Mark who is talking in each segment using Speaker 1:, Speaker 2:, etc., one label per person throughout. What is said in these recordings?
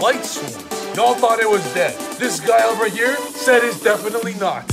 Speaker 1: Lightsworn. Y'all thought it was dead. This guy over here said it's definitely not.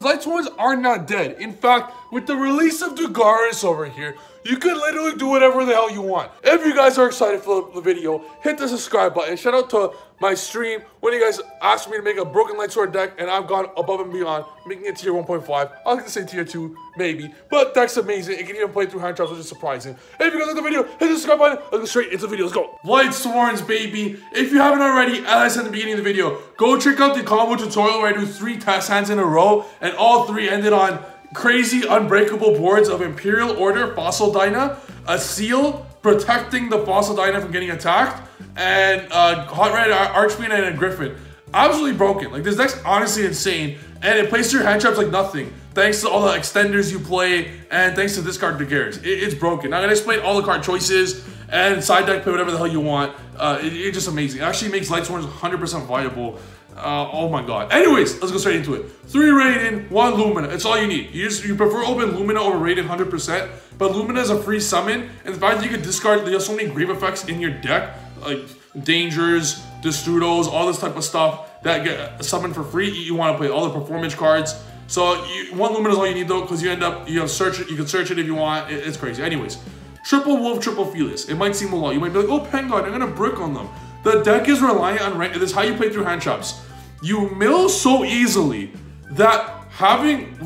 Speaker 1: Lightsworns are not dead. In fact, with the release of Dugares over here, you can literally do whatever the hell you want. If you guys are excited for the video, hit the subscribe button. Shout out to my stream when you guys asked me to make a Broken Lightsworn deck, and I've gone above and beyond, making it tier 1.5. I was gonna say tier 2, maybe, but deck's amazing. It can even play through hand traps, which is surprising. If you guys like the video, hit the subscribe button. Let's go straight into the video. Let's go. Lightsworns, baby. If you haven't already, as I said at the beginning of the video, go check out the combo tutorial where I do three test hands in a row, and all three ended on crazy unbreakable boards of Imperial Order, Fossil Dyna, a Seal, protecting the Fossil from getting attacked, and uh, Hot Red Archfiend and Gryphon. Absolutely broken. Like, this deck's honestly insane, and it plays your hand traps like nothing. Thanks to all the extenders you play, and thanks to discard Dugares. It, it's broken. I'm gonna explain all the card choices, and side deck play whatever the hell you want. Uh, it, it's just amazing. It actually makes Lightsworns 100% viable. Uh, oh my god. Anyways, let's go straight into it. Three Raiden, one Lumina. It's all you need. You just you prefer open Lumina over Raiden 100%, but Lumina is a free summon, and the fact that you can discard, there's so many grave effects in your deck, like Dangers, Destrudos, all this type of stuff that get summoned for free. You want to play all the performance cards. So you, one Lumina is all you need though, because you end up you have search it. You can search it if you want. It, it's crazy. Anyways, triple Wolf, triple Felis. It might seem a lot. You might be like, oh, Penguin, I'm gonna brick on them. The deck is reliant on rank. This is how you play through hand traps. You mill so easily that having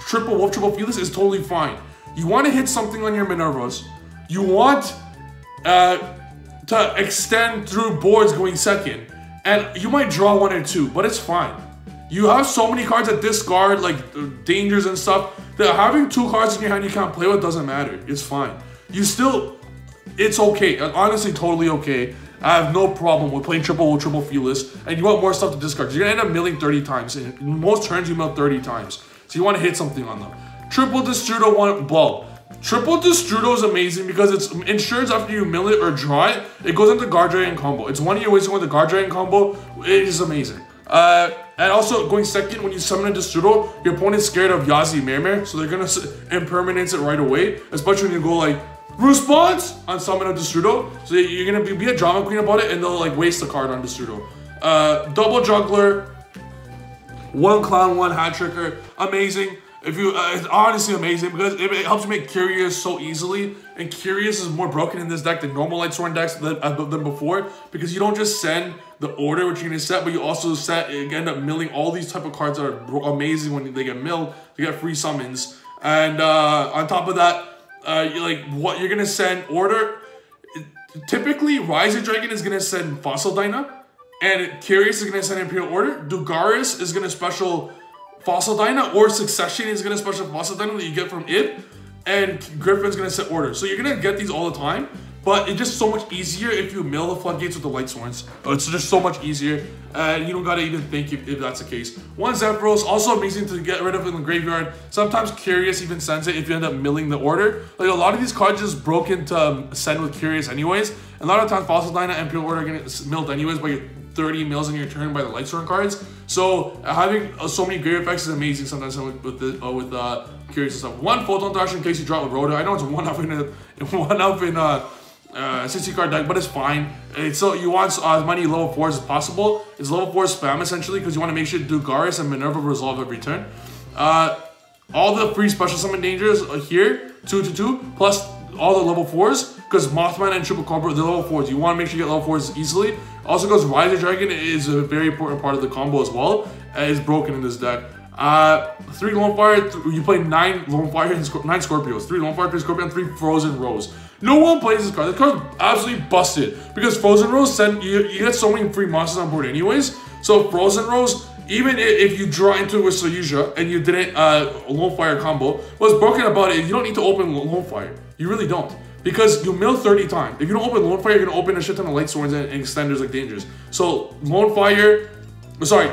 Speaker 1: triple Wolf, triple Felis is totally fine. You want to hit something on your Minervas. You want uh, to extend through boards going second. And you might draw one or two, but it's fine. You have so many cards that discard, like dangers and stuff, that having two cards in your hand you can't play with doesn't matter. It's fine. You still, it's okay. Honestly, totally okay. I have no problem with playing triple or triple Felis, and you want more stuff to discard. You're gonna end up milling 30 times. In most turns, you mill 30 times. So you want to hit something on them. Triple Destrudo one blow. Triple Destrudo is amazing because it's ensures after you mill it or draw it, it goes into Guardragon combo. It's one of your ways to go into Guardragon combo. It is amazing. Uh, and also going second, when you summon a Destrudo, your opponent's scared of Yazi Mermer, so they're gonna impermanence it right away. Especially when you go like response on summon of Destrudo. So you're gonna be, be, a drama queen about it, and they'll like waste the card on Destrudo. Uh, double juggler, one clown, one hat tricker, amazing. If you, uh, it's honestly amazing because it, it, helps you make Curious so easily. And Curious is more broken in this deck than normal Lightsworn decks than, uh, than before because you don't just send the order which you're gonna set, but you also set you end up milling all these type of cards that are amazing when they get milled. You get free summons, and uh, on top of that, uh, like what you're gonna send order. Typically, Rising Dragon is gonna send Fossil Dyna, and Curious is gonna send Imperial Order. Dugares is gonna special Fossil Dyna, or Succession is gonna special Fossil Dyna that you get from it, and Gryphon's gonna set order. So you're gonna get these all the time. But it's just so much easier if you mill the floodgates with the Lightsworns. It's just so much easier, and you don't gotta even think if, if that's the case. One Zephyros, also amazing to get rid of in the graveyard. Sometimes Curious even sends it if you end up milling the order. Like a lot of these cards just broken to um, send with Curious anyways. And a lot of times Fossil Dyna and Imperial Order are getting milled anyways by 30 mills in your turn by the Lightsworn cards. So having uh, so many grave effects is amazing sometimes with the, uh, with uh, Curious and stuff. One Photon Thrasher in case you drop with ROTA. I know it's one up in a, one up in uh uh, 60 card deck, but it's fine. It's so you want uh, as many level 4s as possible. It's level 4 spam essentially because you want to make sure Dugares and Minerva resolve every turn. Uh, all the free special summon dangers are here, 2 to 2, plus all the level 4s, because Mothman and Triple Cobra, the level 4s. You want to make sure you get level 4s easily. Also because Riser Dragon is a very important part of the combo as well. It's broken in this deck. Uh, three Lone Fire, th you play nine Lone Fire and nine Scorpios. Three Lone Fire, three Scorpio, three Frozen Rose. No one plays this card. This card's absolutely busted because Frozen Rose send you, you get so many free monsters on board anyways. So Frozen Rose, even if you draw into it with Saryuja and you didn't uh, Lone Fire combo, what's broken about it, you don't need to open Lone Fire. You really don't. Because you mill 30 times. If you don't open Lone Fire, you're gonna open a shit ton of Lightsworns and, and extenders like Dangers. So Lone Fire, sorry,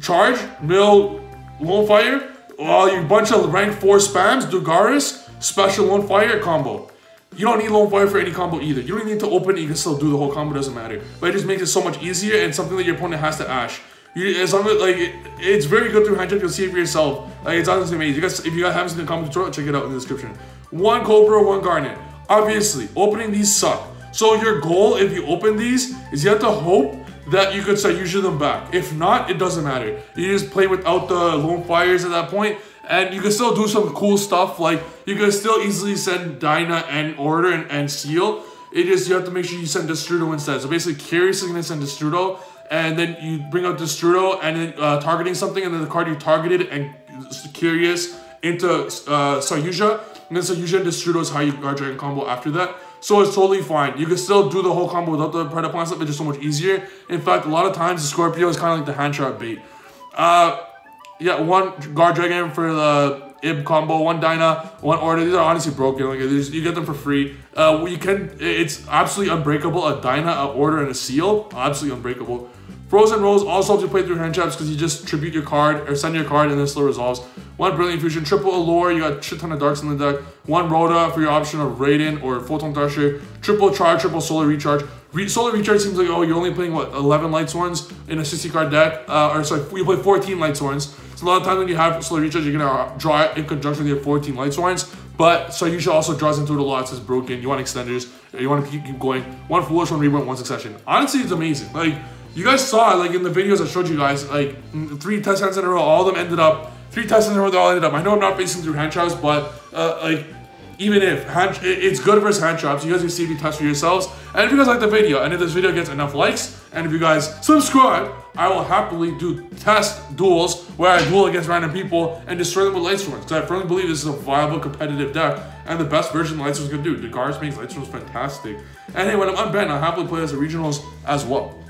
Speaker 1: charge, mill, Lone Fire, all you bunch of rank 4 spams, Dugares, special Lone Fire combo. You don't need Lone Fire for any combo either. You don't need to open it, you can still do the whole combo, doesn't matter. But it just makes it so much easier and something that your opponent has to ash. You, as long as, like, it, it's very good through handshake, you'll see it for yourself. Like, it's honestly amazing. You guys, if you guys haven't seen the combo tutorial, check it out in the description. One Cobra, one Garnet. obviously, opening these suck. So your goal, if you open these, is you have to hope that you could start using them back. If not, it doesn't matter. You just play without the lone fires at that point, and you can still do some cool stuff. Like you can still easily send Dyna and Order and, and Seal. It just you have to make sure you send Destrudo instead. So basically, Curious is gonna send Destrudo, and then you bring out Destrudo and then uh, targeting something, and then the card you targeted and Curious into uh, Saryuja, and then and Destrudo is how you Guardragon combo after that. So it's totally fine. You can still do the whole combo without the Predaplant stuff, it's just so much easier. In fact, a lot of times the Scorpio is kind of like the hand trap bait. Uh, yeah, one Guardragon for the Ib combo, one Dyna, one Order. These are honestly broken. Like you get them for free. Uh, you can. It's absolutely unbreakable. A Dyna, a Order, and a Seal. Absolutely unbreakable. Frozen Rose also helps you play through hand traps because you just tribute your card or send your card and then slow resolves. One Brilliant Fusion, triple Allure, you got shit ton of darks in the deck. One ROTA for your option of Raiden or Photon Thrasher. Triple Charge, triple Solar Recharge. Re Solar Recharge seems like, oh, you're only playing, what, 11 Lightsworns in a 60 card deck? Uh, or sorry, you play 14 Lightsworns. So a lot of times when you have Solar Recharge, you're gonna draw it in conjunction with your 14 Lightsworns. But so you should also draws into it a lot. It's broken. You want extenders. You want to keep, keep going. One foolish, one reborn, one succession. Honestly, it's amazing. Like you guys saw, like in the videos I showed you guys, like three test hands in a row, all of them ended up, three tests in a row, all ended up. I know I'm not facing through hand traps, but uh, like, even if hand, it's good versus hand traps, you guys can see you test for yourselves. And if you guys like the video, and if this video gets enough likes, and if you guys subscribe, I will happily do test duels where I duel against random people and destroy them with Lightsworns. Because I firmly believe this is a viable competitive deck and the best version Lightsworns can do. Dugares makes Lightsworns fantastic. And hey, when I'm unbanned, I'll happily play as the regionals as well.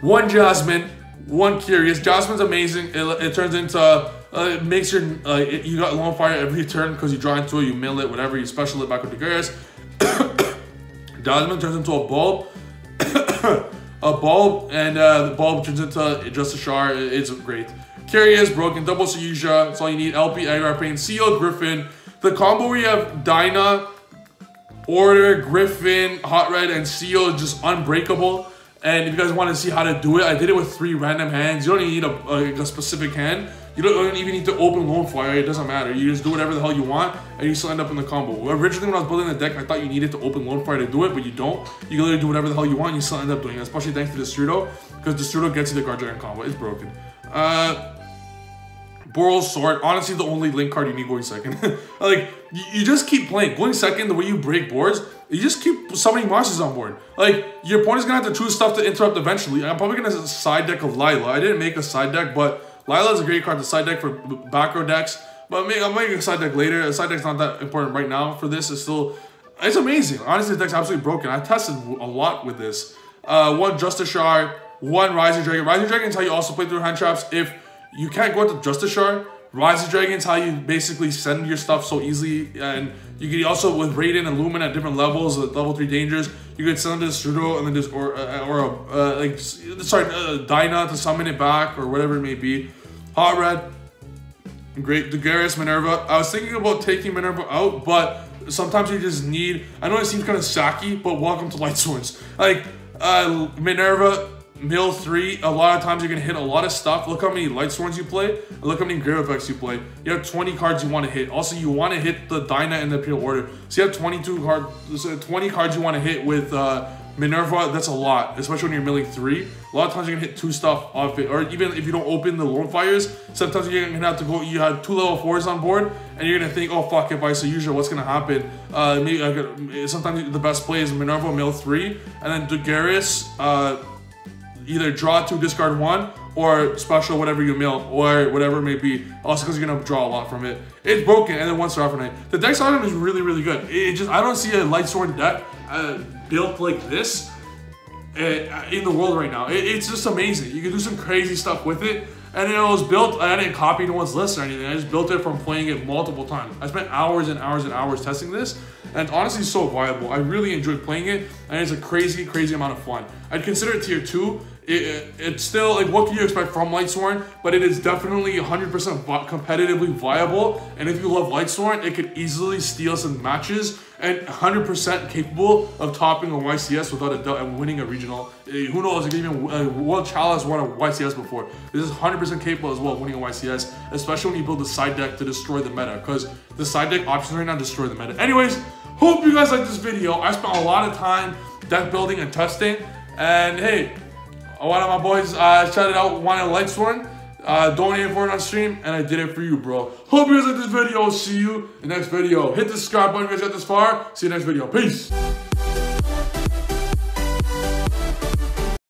Speaker 1: One Jasmine, one Curious. Jasmine's amazing. It, it turns into, uh, it makes your, uh, it, you got Lone Fire every turn because you draw into it, you mill it, whatever, you special it back with the Dugares. Jasmine turns into a bulb. a bulb, and uh, the bulb turns into just a shard. It's great. Curious, broken, double Saryuja. That's all you need. LP, Agar Pain, Seal, Gryphon. The combo where you have Dyna, Order, Griffin, Hot Red, and Seal is just unbreakable. And if you guys want to see how to do it, I did it with three random hands. You don't need a, a, a specific hand. You don't, don't, even need to open Lone Fire. It doesn't matter. You just do whatever the hell you want, and you still end up in the combo. Originally, when I was building the deck, I thought you needed to open Lone Fire to do it, but you don't. You can literally do whatever the hell you want, and you still end up doing it. Especially thanks to Destrudo, because Destrudo gets you the Guardragon combo. It's broken. Uh, Borrelsword, honestly, the only link card you need going second. like, you, you, just keep playing. Going second, the way you break boards, you just keep summoning monsters on board. Like, your opponent's gonna have to choose stuff to interrupt eventually. I'm probably gonna side deck of Lyla. I didn't make a side deck, but Lyla is a great card to side deck for back row decks. But I'm making a side deck later. A side deck's not that important right now for this. It's still, it's amazing. Honestly, the deck's absolutely broken. I tested a lot with this. Uh, one Justice Shard, one Rising Dragon. Rising Dragon is how you also play through hand traps if you can't go into Justice Shard. Rise of Dragons, how you basically send your stuff so easily, and you can also with Raiden and Lumen at different levels, at level three dangers, you can send this Strudo and then just or uh, or uh, like sorry uh, Dyna to summon it back or whatever it may be. Hot Red, great Dugares Minerva. I was thinking about taking Minerva out, but sometimes you just need. I know it seems kind of sacky, but welcome to Lightsworns. Like uh, Minerva mill three, a lot of times you're gonna hit a lot of stuff. Look how many Lightsworns you play, look how many grave effects you play. You have 20 cards you want to hit. Also, you want to hit the Dyna in the Imperial Order. So you have 22 cards, 20 cards you want to hit with uh, Minerva. That's a lot, especially when you're milling three. A lot of times you're gonna hit two stuff off it, or even if you don't open the lone fires, sometimes you're gonna have to go. You have two level fours on board, and you're gonna think, oh fuck, if I so usually what's gonna happen? Uh, maybe I could, sometimes the best play is Minerva mill three, and then Dugares. Uh, either draw two, discard one, or special whatever you mill, or whatever it may be. Also, because you're gonna draw a lot from it. It's broken, and then one star for night. The deck item is really, really good. It just I don't see a Lightsworn deck uh, built like this uh, in the world right now. It's just amazing. You can do some crazy stuff with it. And it was built, I didn't copy anyone's list or anything. I just built it from playing it multiple times. I spent hours and hours and hours testing this. And honestly so viable. I really enjoyed playing it. And it's a crazy, crazy amount of fun. I'd consider it tier 2 it, it's still like what can you expect from Lightsworn, but it is definitely 100% competitively viable. And if you love Lightsworn, it could easily steal some matches and 100% capable of topping a YCS without a doubt and winning a regional. Eh, who knows? It even uh, World Chalice won a YCS before. This is 100% capable as well of winning a YCS, especially when you build the side deck to destroy the meta, because the side deck options right now destroy the meta. Anyways. Hope you guys like this video. I spent a lot of time deck building and testing. And hey, one of my boys uh, shouted out wanted a Lightsworn. Uh, donated for it on stream, and I did it for you, bro. Hope you guys like this video. See you in the next video. Hit the subscribe button if you guys got this far. See you next video. Peace.